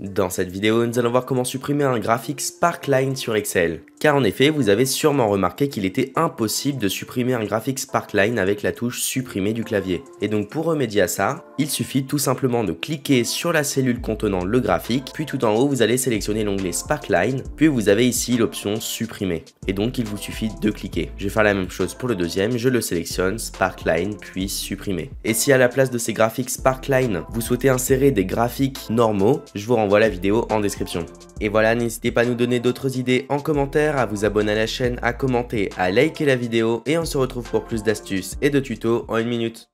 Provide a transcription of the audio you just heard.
Dans cette vidéo, nous allons voir comment supprimer un graphique Sparkline sur Excel. Car en effet, vous avez sûrement remarqué qu'il était impossible de supprimer un graphique Sparkline avec la touche supprimer du clavier. Et donc pour remédier à ça, il suffit tout simplement de cliquer sur la cellule contenant le graphique, puis tout en haut vous allez sélectionner l'onglet Sparkline, puis vous avez ici l'option supprimer. Et donc il vous suffit de cliquer. Je vais faire la même chose pour le deuxième, je le sélectionne, Sparkline, puis supprimer. Et si à la place de ces graphiques Sparkline, vous souhaitez insérer des graphiques normaux, je vous renvoie la vidéo en description. Et voilà, n'hésitez pas à nous donner d'autres idées en commentaire, à vous abonner à la chaîne, à commenter, à liker la vidéo et on se retrouve pour plus d'astuces et de tutos en une minute.